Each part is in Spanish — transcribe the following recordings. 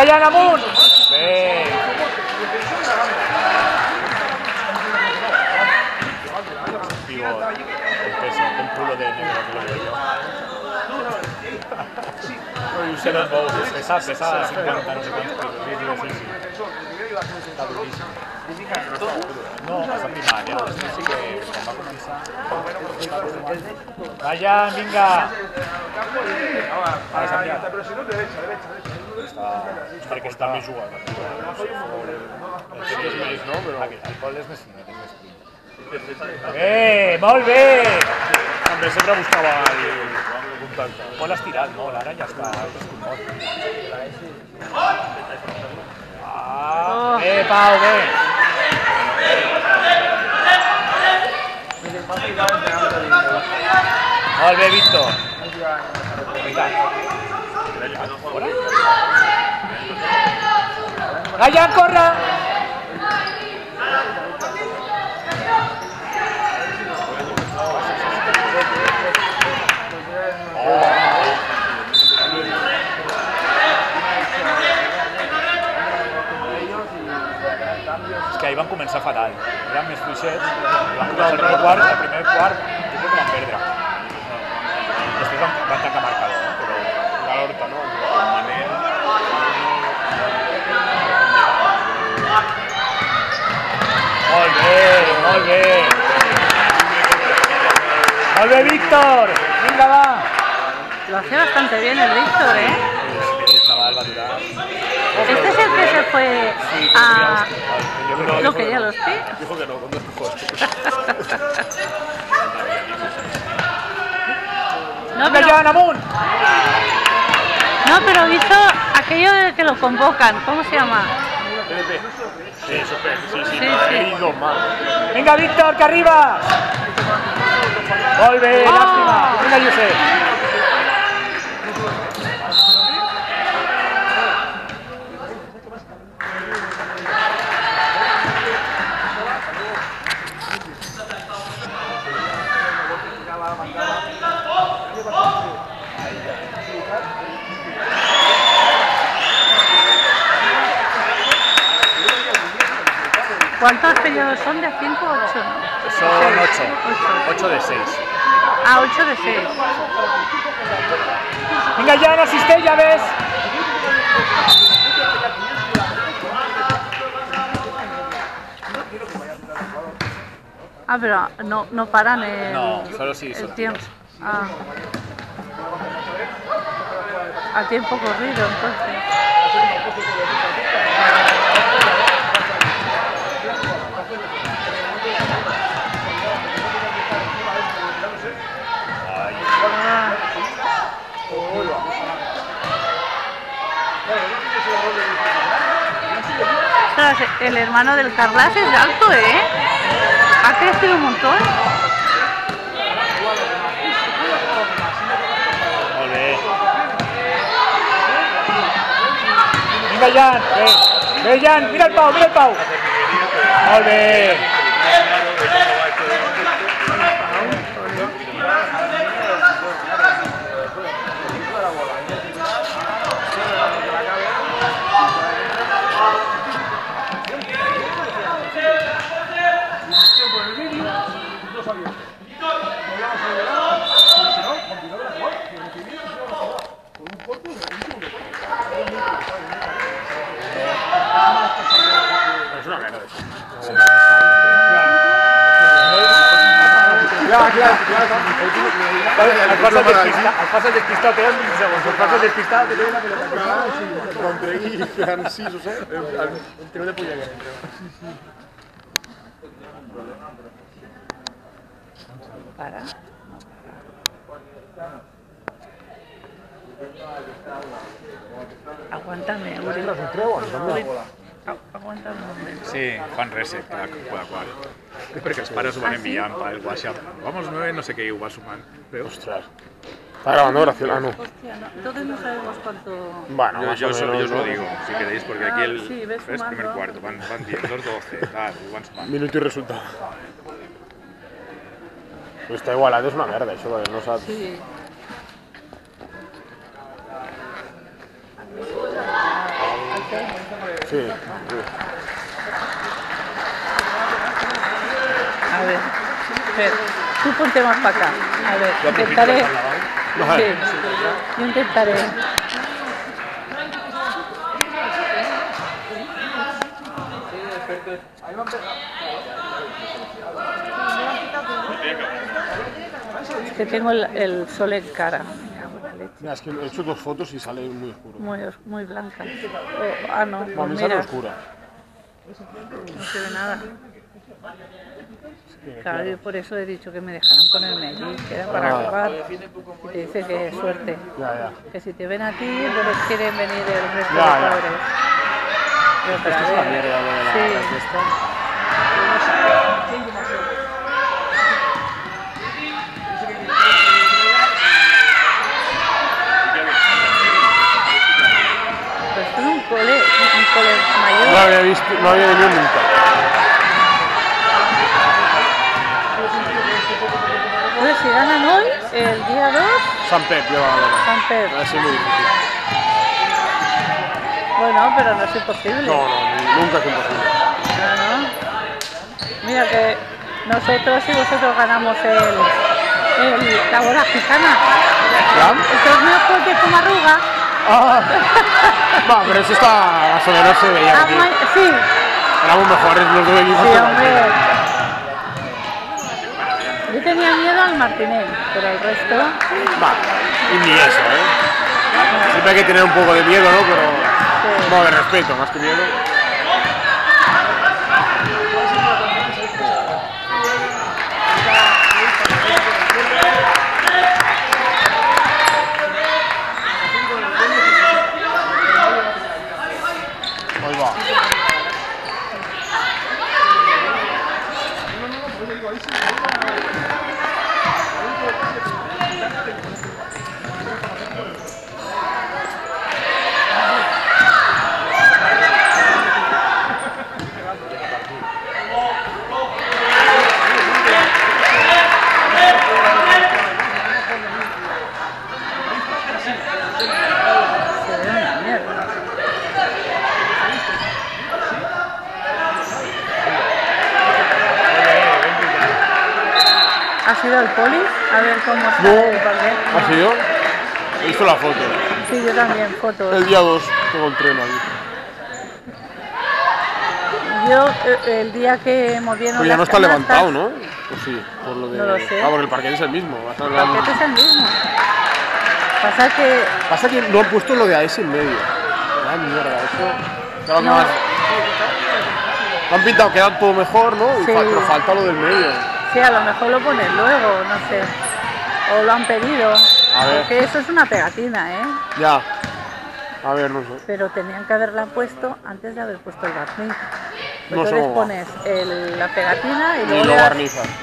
Veo yo. No, y usted los bous, pesa, pesa 50, no sé cuántos kilos. Sí, digo, sí, sí. Está durísimo. No, està primària, després sí que quan va començar... Va, Jan, vinga! Ara s'ha enviat. Pero si no, derecha, derecha, derecha. Perquè està més jugat. Que és més, no? Però el pol és més és més prim. Bé, molt bé! També sempre buscava el, el contacte. Estirat, no? Ara ja està molt. Ah, bé, Pau, bé. Molt bé, Víctor. Gaia, corre! És que ahir van començar fatal. Eren més fluixets, van començar el primer quart, el primer quart, jo crec que van perdre. Després van, van tancar marcador, eh? però La Horta, no? El Manel... Molt bé. Molt bé, Víctor. Vinga, va. Lo hace bastante bien el Víctor, ¿eh? Este es el que se fue a... Yo creo que Lo que ya los pies. Dijo que no, con dos fue. No, pero, no, pero hizo aquello de que lo convocan. ¿Cómo se llama? Sí, super, sí, sí, Sí, y dos más. Vinga, Víctor, que arribes. Molt bé, Oh. llàstima. ¿Cuántos periodos son? ¿De 5 o 8? Son ocho. Ocho. Ocho de seis. Ah, 8 de 6. Vinga, Jan, assisteix, ja ves. Ah, pero no, no paran el, No, solo sí, el tiempo. Ah. A tiempo corrido, entonces. Ah. Ostras, el hermano del Carlas es alto, ¿eh? Ha crecido un montón. Molt bé. Vinga, Jan. Bé, Jan, mira el Pau, mira el Pau. Molt bé. Es una merda. Ya, claro, claro. El passa despistat, el passa despistat, queden 20 segons. El passa despistat, te queda la pelota. Contra ahí, quedan 6 o 7. El tiro de polla que entra. Para. Aguántame, Uri. Uri, agu- Aguántame un momento. Sí, fan reset cada, cada qual. Perquè els pares ho van Ah, sí? enviant pel WhatsApp. Vamos nueve, no sé què, i ho va sumant. Veus? Ostras. Está grabando oración. Ah, no. Hostia, no, entonces no sabemos cuánto... Bueno, Yo, yo, yo os lo digo, si queréis, porque aquí el Ah, sí, ves es primer cuarto, van, van 10, 2, 12, tal, van sumando. Minuto y resultado. Pero está igualado, es una mierda eso, porque no sabe. Sí. Sí. A ver, Fer, tú ponte más para acá. A ver, intentaré. Sí, yo intentaré. Que tengo el, el sol en cara. Leche. Mira, es que he hecho dos fotos y sale muy oscuro. Muy, os- muy blanca. Oh, ah, no, pues mí sale mira, oscura. no se ve nada. Claro, yo por eso he dicho que me dejaran ponerme allí, que era para Ah. jugar. Y te dice que suerte. Ya, ya. Que si te ven a ti, entonces quieren venir el resto Ya, de padres. Pero otra es una mierda lo de la Sí. las de esta. Pero esto es un cole, un cole Había visto, no había venido nunca. Si ganan hoy, el día 2, San Pep lleva la bola. San Pedro. Va a ser muy difícil. Bueno, pero no es imposible. No, no, nunca es imposible. No, no. Mira que nosotros y vosotros ganamos el, el- la bola gitana. ¿Ya? El torneo de Comarruga. Ah. Va, pero eso está más o menos se veía Ah, sí, Éramos mejores los dos equipos. sí, hombre. Yo tenía miedo al Martinez, pero el resto, Va, y ni eso, ¿eh? Siempre hay que tener un poco de miedo, ¿no? Pero. sí. No, de respeto, más que miedo. ¿Ha sido el poli? A ver cómo está No. el parquet. ¿Ha sido? He visto la foto. Sí, yo también, fotos. El día 2 tengo el tren ahí. Yo eh, el día que movieron ya no está canastas, levantado, ¿no? Pues sí, por lo de. No lo sé. Ah, porque el parquet es el mismo. El paquete es el mismo. Pasa que Pasa que no han puesto lo de AS en medio. Ah, mierda, eso. Claro que No. más. Han pintado, queda todo mejor, ¿no? Sí. pero falta lo del medio. Sí, a lo mejor lo ponen luego, no sé. O lo han pedido. A ver. Porque eso es una pegatina, ¿eh? Ya. A ver, no sé. Pero tenían que haberla puesto antes de haber puesto el barniz. No Entonces sé cómo va. pones el- la pegatina y Y luego lo.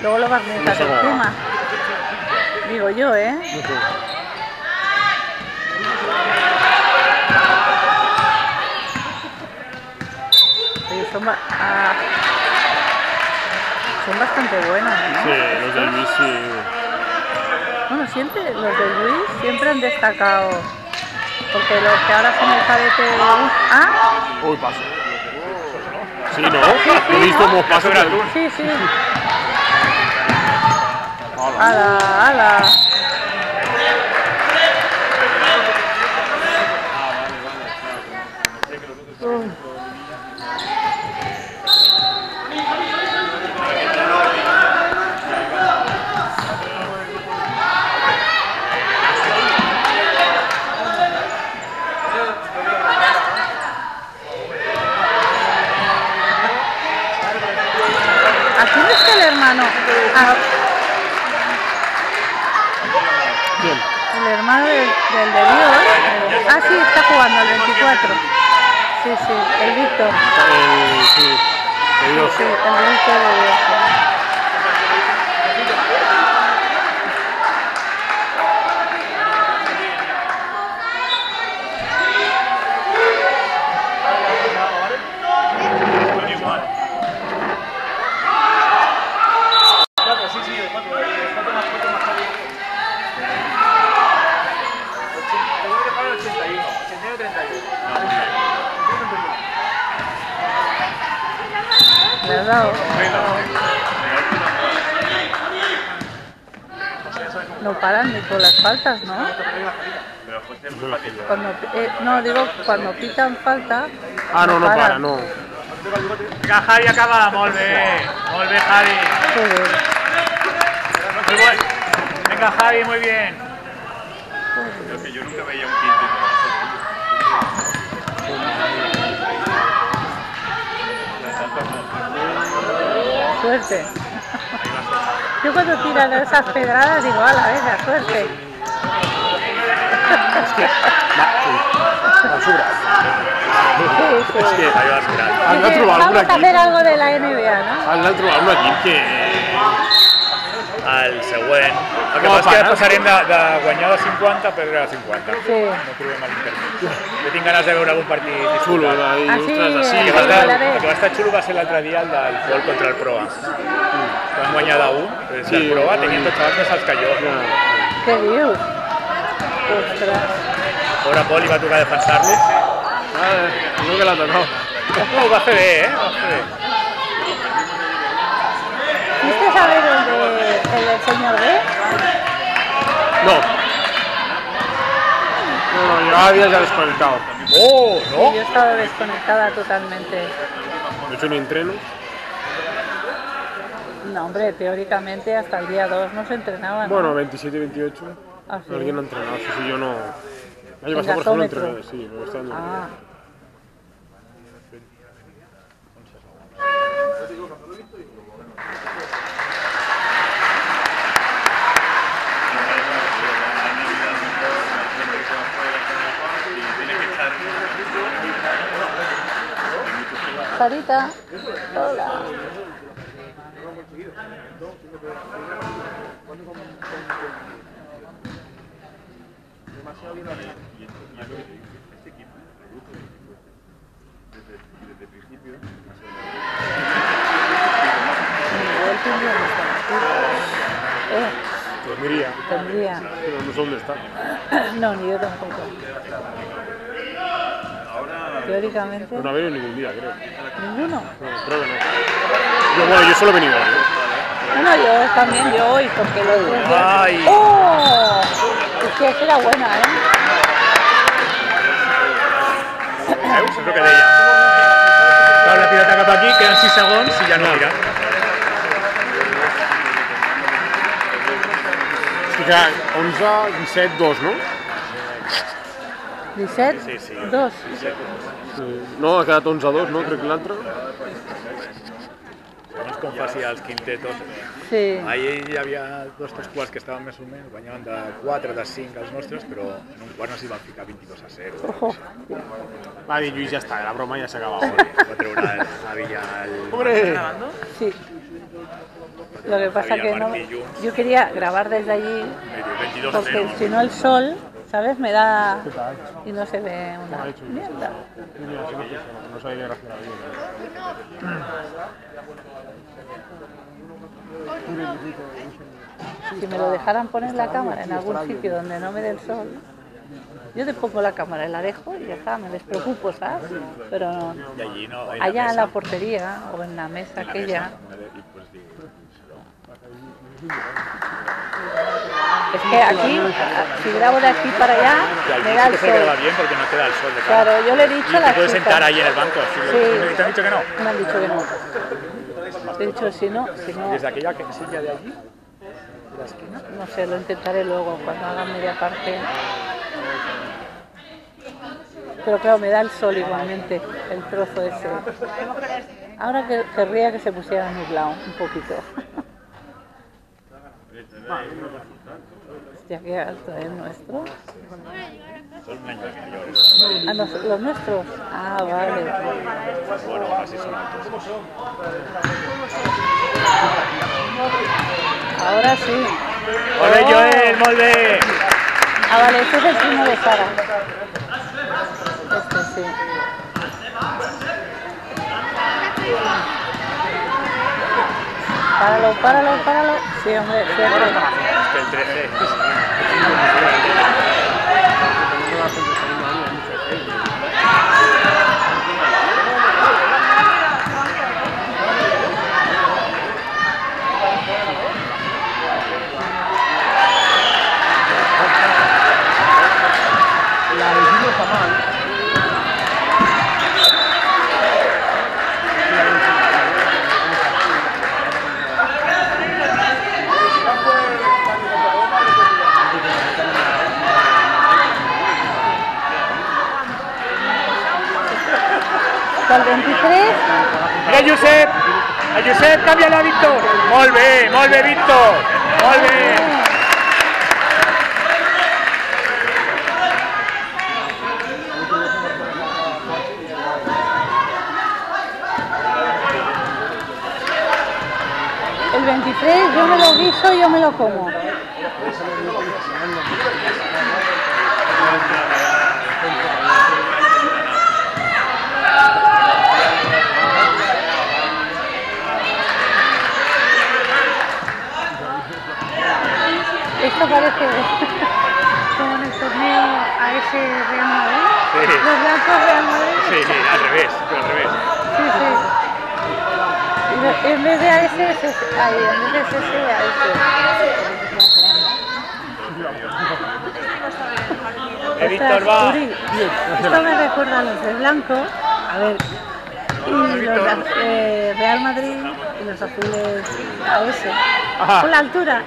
Luego lo barnizas No encima. Digo yo, ¿eh? No sé. Oye, son, ba- ah, son bastante buenos, ¿no? Sí, los del Luis sí. Bueno, siempre, los de Luis siempre han destacado. Porque los que ahora son el cadete. Ah, Uy, paso. Sí, ¿no? Lo he visto como paso. Sí, sí. Hala. Ala, ala. ¿A quién es que el hermano? Ah, ¿Quién? el hermano del, del de Dios. Ah, sí, está jugando el 24. Sí, sí, el Víctor. El, sí. Sí, el Víctor de Dios. No paran ni con las faltas, ¿no? Cuando, eh, no, digo, cuando pitan falta. Ah, no, no para, no. Vinga, Javi, acaba. Molt bé. Molt bé, Javi. Muy bueno. Venga, Javi, muy bien. Suerte. Yo cuando tiran esas pedradas digo, a la venga, suerte. Basura. Sí, sí. És que Ahí vas, mira. han de trobar un Vamos a hacer algo de la NBA, ¿no? Han de trobar un equip que... El següent. El que No, passa és que passarem de, de guanyar de 50 a perdre de 50. Sí. No trobem a l'intermedi. Jo tinc ganes de veure algun partit Xulo, ahí, Ah, sí, ostres, així. El que, Sí, va estar, el que va estar xulo va ser l'altre dia el del gol contra el Proa. Que van guanyar de 1, però Sí, el Proa oi. tenien tots xavals més alts que jo. Ja. ¿Qué dios? Ostras. Pobre Pol li va tocar defensar-los. Ah, no que l'ha tocat. No, ho va fer bé, eh? Ho va fer bé. ¿Viste a ver el, señor B? No. No, no, llevaba días ya desconectado. Oh, no? Yo he estado desconectada totalmente. De hecho, ni entreno. No, hombre, teóricamente hasta el día 2 no se entrenaba. ¿no? Bueno, 27 y 28. Ah, sí. Alguien ha entrenado. Sí, sí, yo no. Año pasado, por ejemplo, entrené. Sí, este año. Ah, Sarita. Hola. Tendría tendría. Pero no sé dónde está. No, ni yo tampoco. Teóricamente, No ha venido ningún día, creo. ninguno. No, creo que no. Yo, bueno, yo solo he venido hoy. Bueno, yo también, yo hoy, porque los tres días... Ay. ¡Oh! Es que esa era buena, ¿eh? El que deia. Cau la pilota cap aquí, queden 6 segons i ja no tira. Queda 11, 17, 2, no? 17, Sí, sí. 2. Sí. No, ha quedat 11 2, no? Crec que l'altre. Segons com faci els quintetos. Sí. Ahir hi havia dos tres quarts que estaven més o menys, guanyaven de 4 de 5 els nostres, però en un quart no s'hi van ficar 22 a 0. Ojo. Va dir Lluís, ja està, la broma ja s'ha acabat. Va treure el Javi ja el... Hombre! Sí. Lo que pasa que no... Yo quería grabar desde allí 22 a porque 0. si no el sol, ¿sabes? Me da... Y no se ve una mierda. No. Si me lo dejaran poner la cámara en algún sitio donde no me dé el sol, yo te pongo la cámara y la dejo y ya está, me despreocupo, ¿sabes? Pero no. Allá en la portería o en la mesa aquella, es que aquí, si grabo de aquí para allá, Y me da el que se sol. bien porque no te da el sol de cara. Claro, yo le he dicho Y a te la puedes chica- sentar ahí en el banco. Si Sí. ¿Te han dicho que no? Me han dicho que no. He dicho, si no, si no, Desde aquella que silla de allí. no sé, lo intentaré luego cuando haga media parte. Pero claro, me da el sol igualmente, el trozo ese. Ahora que querría que se pusiera nublado un poquito. Hostia, qué alto es nuestro. Son mayores. Ah, los nuestros. Ah, vale. Bueno, así son altos. Ahora sí. Ole, Oh. Joel, molt bé! Ah, vale, este es el primo de Sara. Este sí. Páralo, páralo, páralo. Sí, hombre, cierto. Que el 13. Hasta el 23. Mira, Josep! A Josep, cámbiale a Víctor! Molt bé, Víctor! El 23 yo me lo guiso y yo me lo como. Esto parece como en el torneo a ese Real Madrid. Sí. Los blancos Real Madrid. Sí, sí, al revés, al revés. Sí, sí. En vez de a ese, es. Ahí, en vez de ese, ese, a ese. Víctor, va. Uri, Esto me recuerda a los de blanco. A ver. Y los eh, Real Madrid y los azules a ese. Por la altura.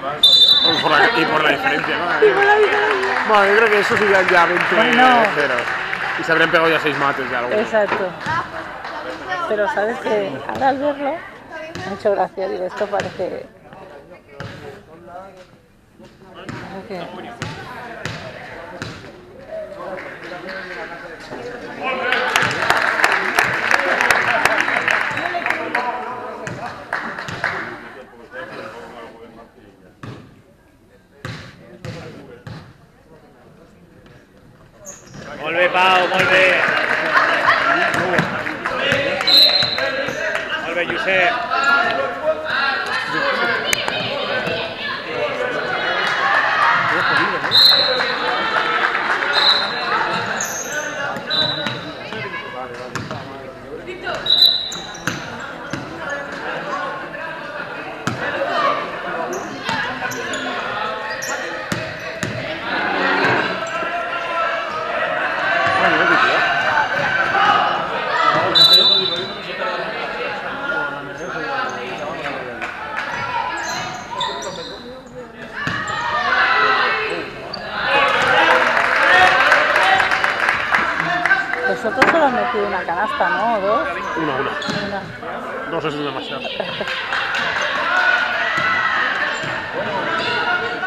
Por la- y por la diferencia, ¿no? Y por la diferencia. Bueno, yo creo que eso serían ya 20 Bueno. ceros. Y se habrían pegado ya 6 mates ya algunos. Exacto. Pero sabes que ahora al verlo, hecho gracia. Digo, esto parece. que- Pau, molt bé. Molt bé, Josep. Dos es demasiado.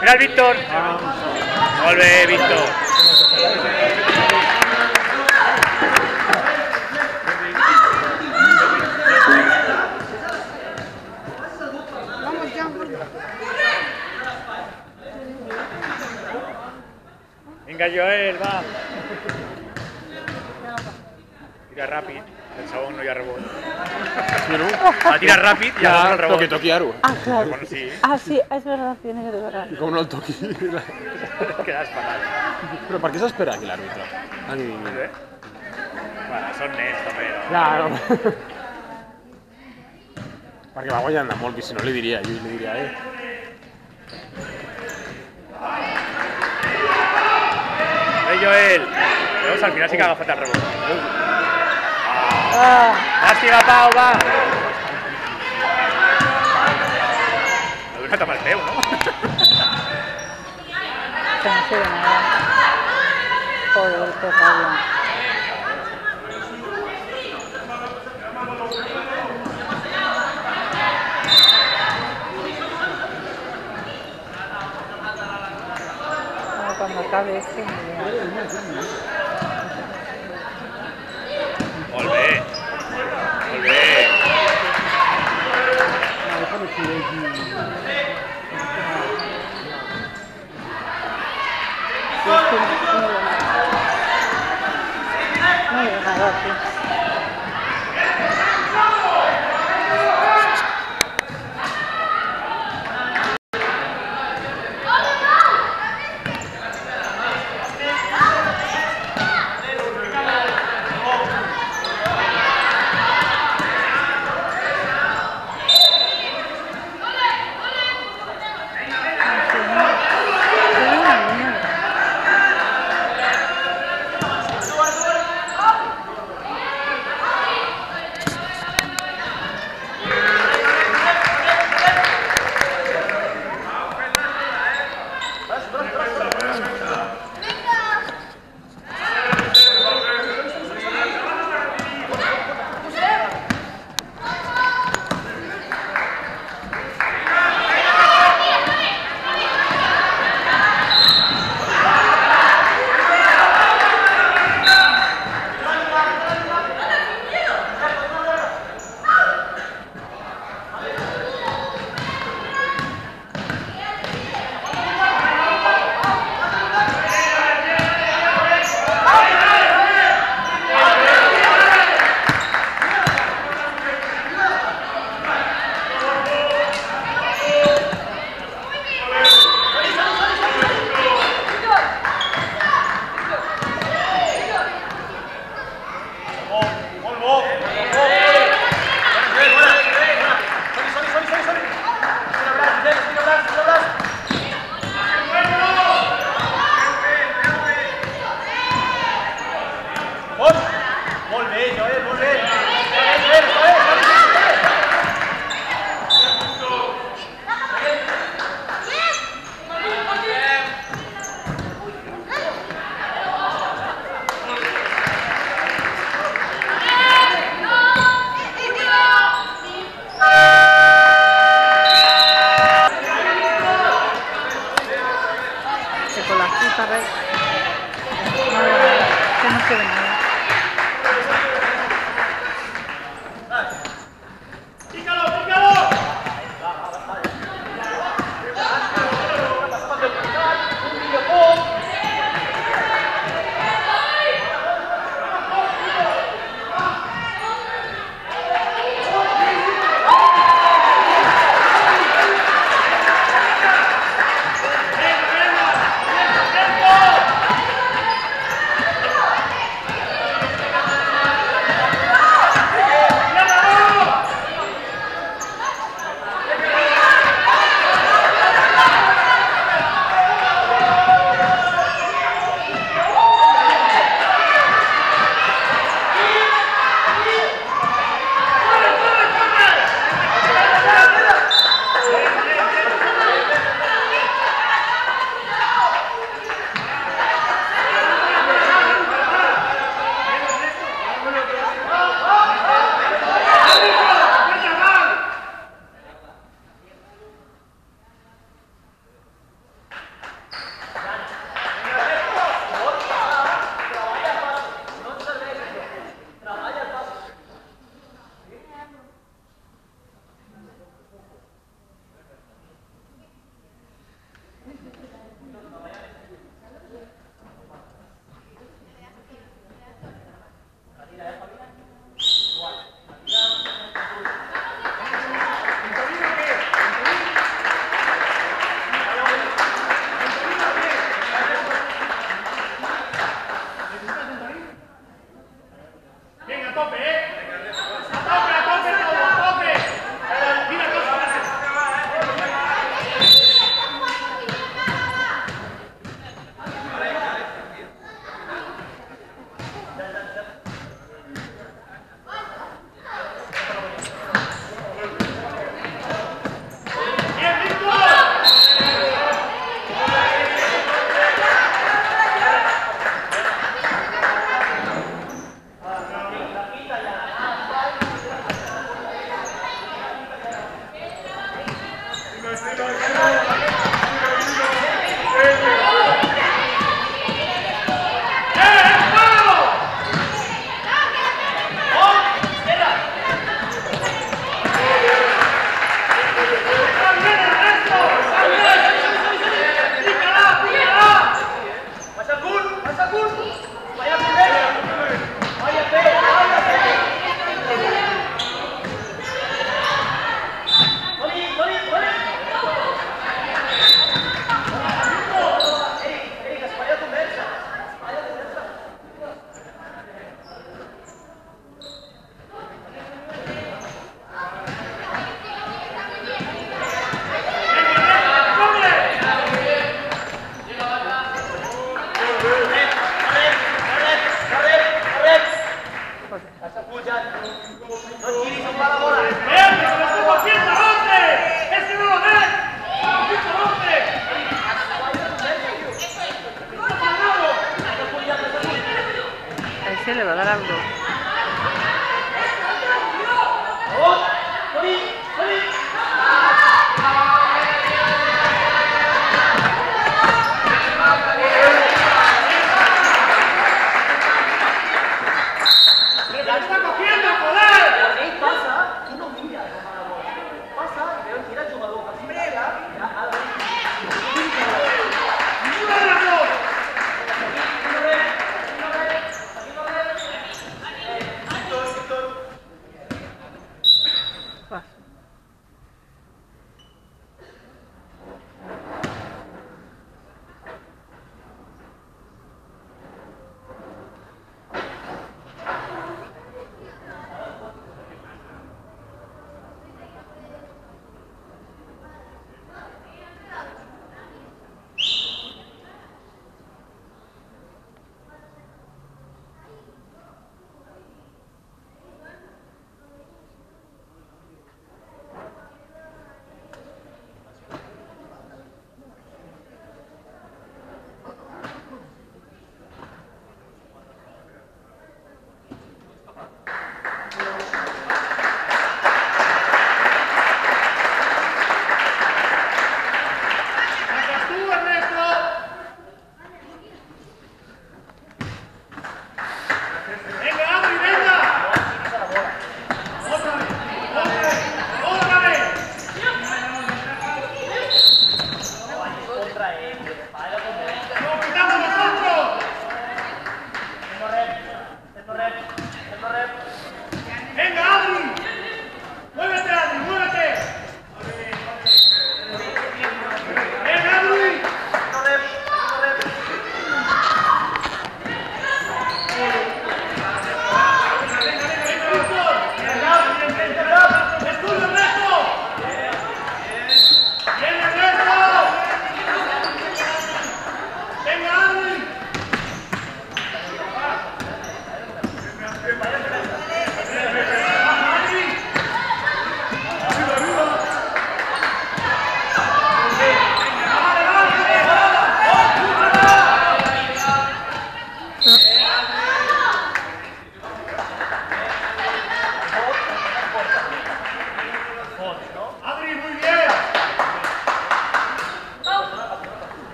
Mira el Víctor. Molt bé, Víctor. Vinga, Joel, va. El segon no hi ha rebot. Sí, ¿no? Va tirar ràpid i llavors el Ya, rebot. toque, toque, Aru. Ah, claro. Bueno, sí. Ah, sí, es verdad, tiene de verdad. Y como no el toque. Quedes fatal. Pero ¿para qué se espera aquí el árbitro? Aquí. Eh? Bueno, són nens també, no? Claro. Perquè va guanyant de molt, que si no li diria, jo li diria, eh. Eh, Joel. Veus, al final sí que ha agafat el rebot. Ah, Llàstima, Pau, va! L'ha donat amb el peu, no? que no sé de nada. Joder, qué rabia. Bueno, cuando acabe esto, me voy Molt bé. Molt bé. A- Sí,